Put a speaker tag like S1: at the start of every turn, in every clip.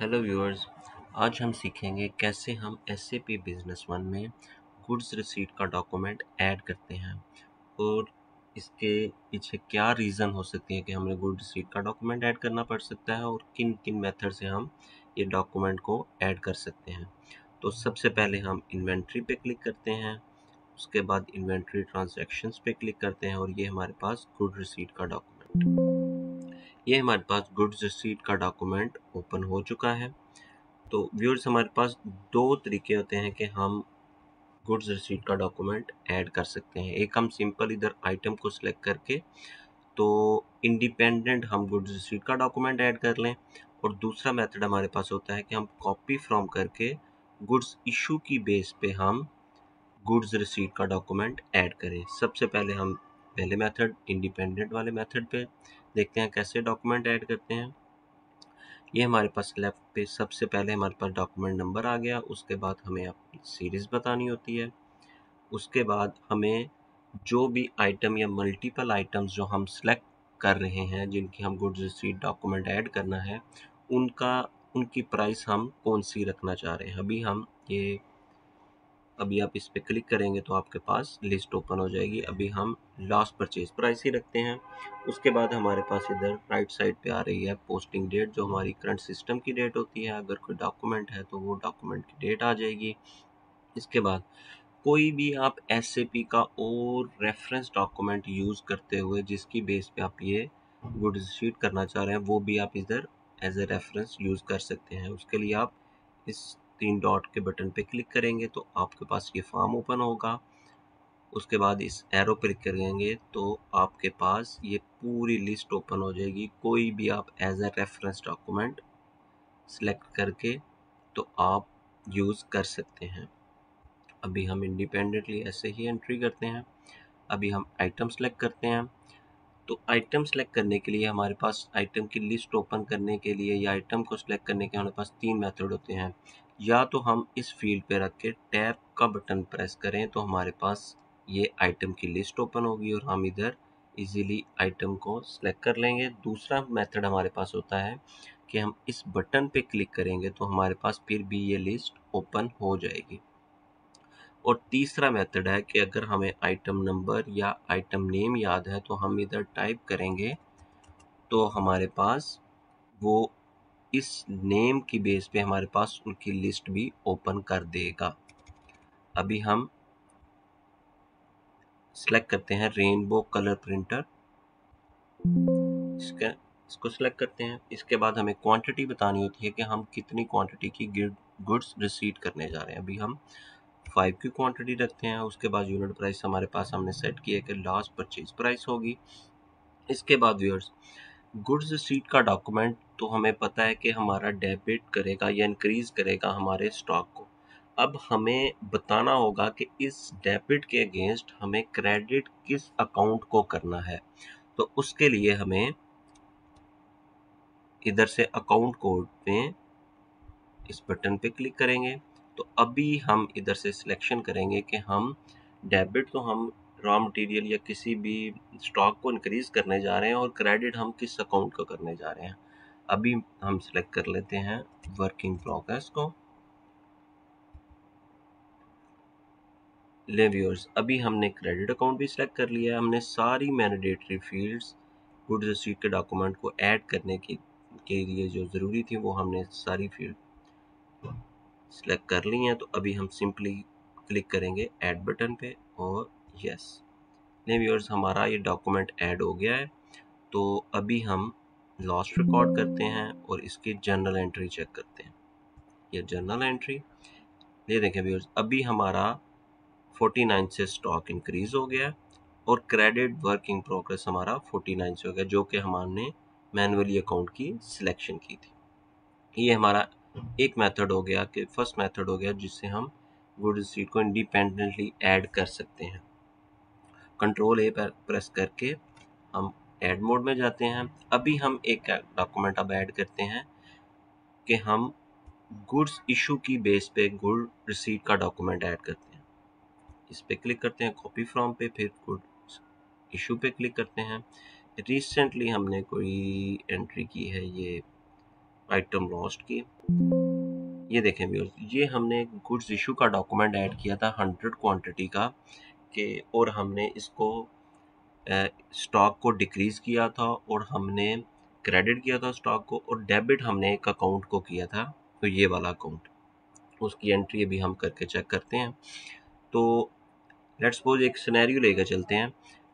S1: Hello viewers आज हम सीखेंगे कैसे हम S A P business one में गुड्स रिसीट का डॉक्यूमेंट ऐड करते हैं और इसके पीछे क्या रीज़न हो सकती है कि हमें गुड रिसीट का डॉक्यूमेंट ऐड करना पड़ सकता है और किन किन मेथड से हम ये डॉक्यूमेंट को ऐड कर सकते हैं। तो सबसे पहले हम इन्वेंट्री पे क्लिक करते हैं, उसके बाद इन्वेंट्री ट्रांजैक्शंस पे क्लिक करते हैं और ये हमारे पास गुड रिसीट का डॉक्यूमेंट ये हमारे पास गुड्स रिसीट का डॉक्यूमेंट ओपन हो चुका है। तो व्यूअर्स, हमारे पास दो तरीके होते हैं कि हम गुड्स रिसीट का डॉक्यूमेंट ऐड कर सकते हैं। एक, हम सिंपल इधर आइटम को सिलेक्ट करके तो इंडिपेंडेंट हम गुड्स रिसीट का डॉक्यूमेंट ऐड कर लें। और दूसरा मेथड हमारे पास होता है कि हम कॉपी फ्रॉम करके गुड्स इशू की बेस पे हम गुड्स रिसीट का डॉक्यूमेंट ऐड करें। सबसे पहले हम पहले मेथड इंडिपेंडेंट वाले मेथड पे देखते हैं कैसे डॉक्यूमेंट ऐड करते हैं। ये हमारे पास लेफ़्ट पे सबसे पहले हमारे पास डॉक्यूमेंट नंबर आ गया, उसके बाद हमें अपनी सीरीज़ बतानी होती है। उसके बाद हमें जो भी आइटम या मल्टीपल आइटम्स जो हम सेलेक्ट कर रहे हैं, जिनकी हम गुड्स रिसीट डॉक्यूमेंट ऐड करना है, उनका, उनकी प्राइस हम कौन सी रखना चाह रहे हैं। अभी हम ये अभी आप इस पर क्लिक करेंगे तो आपके पास लिस्ट ओपन हो जाएगी। अभी हम लास्ट परचेज प्राइस ही रखते हैं। उसके बाद हमारे पास इधर राइट साइड पे आ रही है पोस्टिंग डेट जो हमारी करंट सिस्टम की डेट होती है। अगर कोई डॉक्यूमेंट है तो वो डॉक्यूमेंट की डेट आ जाएगी। इसके बाद कोई भी आप एस का और रेफरेंस डॉक्यूमेंट यूज़ करते हुए जिसकी बेस पे आप ये गुड शीट करना चाह रहे हैं, वो भी आप इधर एज ए रेफरेंस यूज़ कर सकते हैं। उसके लिए आप इस तीन डॉट के बटन पे क्लिक करेंगे तो आपके पास ये फॉर्म ओपन होगा। उसके बाद इस एरो पर करेंगे तो आपके पास ये पूरी लिस्ट ओपन हो जाएगी। कोई भी आप as a reference document select करके तो आप यूज़ कर सकते हैं। अभी हम इंडिपेंडेंटली ऐसे ही एंट्री करते हैं। अभी हम आइटम सेलेक्ट करते हैं। तो आइटम सेलेक्ट करने के लिए हमारे पास आइटम की लिस्ट ओपन करने के लिए या आइटम को सिलेक्ट करने के हमारे पास तीन मेथड होते हैं। या तो हम इस फ़ील्ड पे रख के टैब का बटन प्रेस करें तो हमारे पास ये आइटम की लिस्ट ओपन होगी और हम इधर इजीली आइटम को सिलेक्ट कर लेंगे। दूसरा मेथड हमारे पास होता है कि हम इस बटन पे क्लिक करेंगे तो हमारे पास फिर भी ये लिस्ट ओपन हो जाएगी। और तीसरा मेथड है कि अगर हमें आइटम नंबर या आइटम नेम याद है तो हम इधर टाइप करेंगे तो हमारे पास वो इस नेम की बेस पे हमारे पास उनकी लिस्ट भी ओपन कर देगा। अभी हम सेलेक्ट करते हैं रेनबो कलर प्रिंटर इसका, इसको सेलेक्ट करते हैं। इसके बाद हमें क्वांटिटी बतानी होती है कि हम कितनी क्वांटिटी की गुड्स रिसीट करने जा रहे हैं। अभी हम फाइव की क्वांटिटी रखते हैं। उसके बाद यूनिट प्राइस हमारे पास हमने सेट किया कि लास्ट परचेज प्राइस होगी। इसके बाद व्यूअर्स गुड्स रिसीट का डॉक्यूमेंट तो हमें पता है कि हमारा डेबिट करेगा या इंक्रीज करेगा हमारे स्टॉक को। अब हमें बताना होगा कि इस डेबिट के अगेंस्ट हमें क्रेडिट किस अकाउंट को करना है। तो उसके लिए हमें इधर से अकाउंट कोड में इस बटन पे क्लिक करेंगे। तो अभी हम इधर से सिलेक्शन करेंगे कि हम डेबिट तो हम रॉ मटेरियल या किसी भी स्टॉक को इंक्रीज करने जा रहे हैं और क्रेडिट हम किस अकाउंट को करने जा रहे हैं। अभी हम सिलेक्ट कर लेते हैं वर्किंग प्रोग्रेस को। ले व्यूअर्स अभी हमने क्रेडिट अकाउंट भी सिलेक्ट कर लिया है। हमने सारी मैंडेटरी फील्ड्स गुड रिसीट के डॉक्यूमेंट को ऐड करने की, के लिए जो ज़रूरी थी, वो हमने सारी फ़ील्ड सिलेक्ट कर ली हैं। तो अभी हम सिंपली क्लिक करेंगे ऐड बटन पे और यस नहीं व्यूअर्स हमारा ये डॉक्यूमेंट ऐड हो गया है। तो अभी हम लॉस्ट रिकॉर्ड करते हैं और इसकी जर्नल एंट्री चेक करते हैं। ये जर्नल एंट्री ये देखें व्यूअर्स अभी हमारा 49 से स्टॉक इंक्रीज हो गया और क्रेडिट वर्किंग प्रोग्रेस हमारा 49 से हो गया, जो कि हमने मैनुअली अकाउंट की सिलेक्शन की थी। ये हमारा एक मेथड हो गया कि फ़र्स्ट मेथड हो गया जिससे हम गुड सीट को इंडिपेंडेंटली ऐड कर सकते हैं। कंट्रोल ए पर प्रेस करके हम ऐड मोड में जाते हैं। अभी हम एक डॉक्यूमेंट अब ऐड करते हैं कि हम गुड्स इशू की बेस पे गुड रिसीट का डॉक्यूमेंट ऐड करते हैं। इस पे क्लिक करते हैं कॉपी फ्रॉम पे, फिर गुड इशू पे क्लिक करते हैं। रिसेंटली हमने कोई एंट्री की है, ये आइटम लॉस्ट की। ये देखें व्यूअर्स ये हमने गुड्स इशू का डॉक्यूमेंट ऐड किया था हंड्रेड क्वांटिटी का। के और हमने इसको स्टॉक को डिक्रीज़ किया था और हमने क्रेडिट किया था स्टॉक को और डेबिट हमने एक अकाउंट को किया था तो ये वाला अकाउंट उसकी एंट्री अभी हम करके चेक करते हैं। तो लेट्स सपोज़ एक सिनेरियो लेकर चलते हैं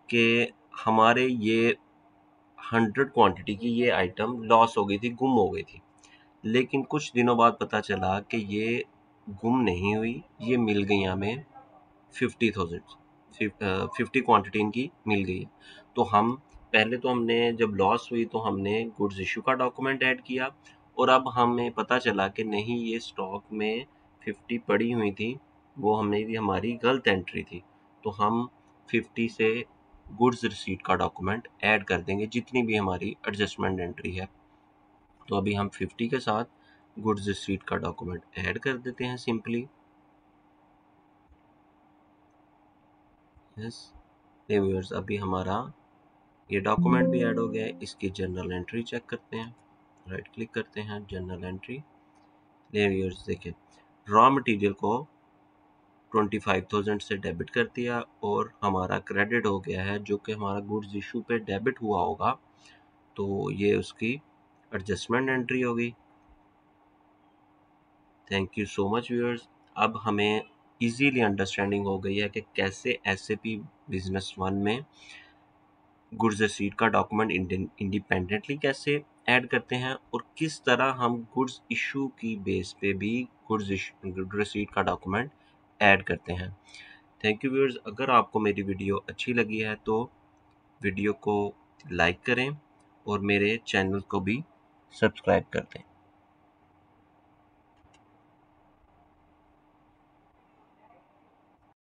S1: कि हमारे ये हंड्रेड क्वांटिटी की ये आइटम लॉस हो गई थी, गुम हो गई थी। लेकिन कुछ दिनों बाद पता चला कि ये गुम नहीं हुई, ये मिल गई हमें फिफ्टी थाउज़ेंड फिफ्टी क्वान्टिटी इनकी मिल गई। तो हम, पहले तो हमने जब लॉस हुई तो हमने गुड्स इशू का डॉक्यूमेंट ऐड किया और अब हमें पता चला कि नहीं, ये स्टॉक में फिफ्टी पड़ी हुई थी, वो हमने भी हमारी गलत एंट्री थी। तो हम फिफ्टी से गुड्स रिसीट का डॉक्यूमेंट ऐड कर देंगे, जितनी भी हमारी एडजस्टमेंट एंट्री है। तो अभी हम 50 के साथ गुड्स रिसीट का डॉक्यूमेंट ऐड कर देते हैं सिंपली यस व्यूअर्स अभी हमारा ये डॉक्यूमेंट भी ऐड हो गया है। इसकी जनरल एंट्री चेक करते हैं। राइट क्लिक करते हैं जनरल एंट्री ले व्यूअर्स देखिए रॉ मटेरियल को 25,000 से डेबिट कर दिया और हमारा क्रेडिट हो गया है जो कि हमारा गुड्स इशू पे डेबिट हुआ होगा। तो ये उसकी एडजस्टमेंट एंट्री होगी thank you so much viewers अब हमें इजीली अंडरस्टैंडिंग हो गई है कि कैसे S A P business one में गुड्स रसीट का डॉक्यूमेंट इंडिपेंडेंटली कैसे ऐड करते हैं और किस तरह हम गुड्स इशू की बेस पे भी गुड्स गुड रसीट का डॉक्यूमेंट ऐड करते हैं। थैंक यू व्यूअर्स अगर आपको मेरी वीडियो अच्छी लगी है तो वीडियो को लाइक करें और मेरे चैनल को भी सब्सक्राइब कर दें।